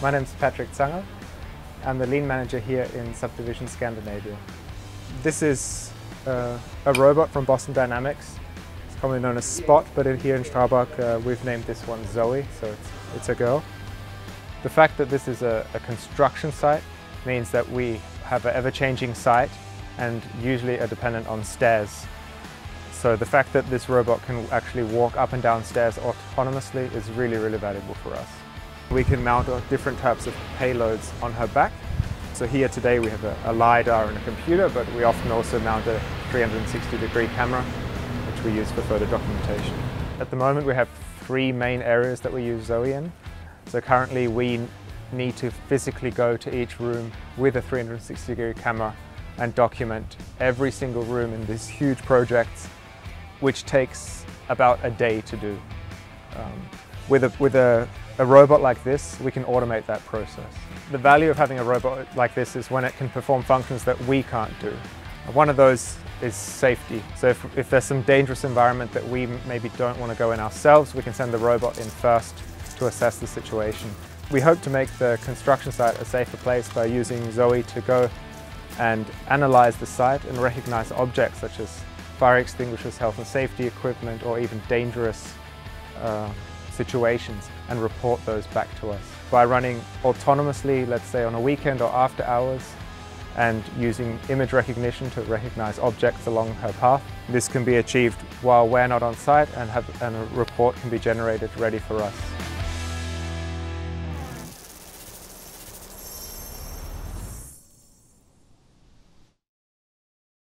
My name is Patrick Zanger. I'm the lean manager here in Subdivision Scandinavia. This is uh, a robot from Boston Dynamics. It's commonly known as Spot, but here in Strabag uh, we've named this one Zoe, so it's, it's a girl. The fact that this is a, a construction site means that we have an ever-changing site and usually are dependent on stairs. So the fact that this robot can actually walk up and down stairs autonomously is really, really valuable for us. We can mount different types of payloads on her back. So here today we have a, a LiDAR and a computer, but we often also mount a 360 degree camera, which we use for further documentation. At the moment we have three main areas that we use Zoe in. So currently we need to physically go to each room with a 360 degree camera and document every single room in these huge projects, which takes about a day to do. Um, with a, with a, a robot like this, we can automate that process. The value of having a robot like this is when it can perform functions that we can't do. One of those is safety. So if, if there's some dangerous environment that we maybe don't want to go in ourselves, we can send the robot in first to assess the situation. We hope to make the construction site a safer place by using Zoe to go and analyze the site and recognize objects such as fire extinguishers, health and safety equipment, or even dangerous uh, situations and report those back to us. By running autonomously, let's say on a weekend or after hours, and using image recognition to recognize objects along her path. This can be achieved while we're not on site and, have, and a report can be generated ready for us.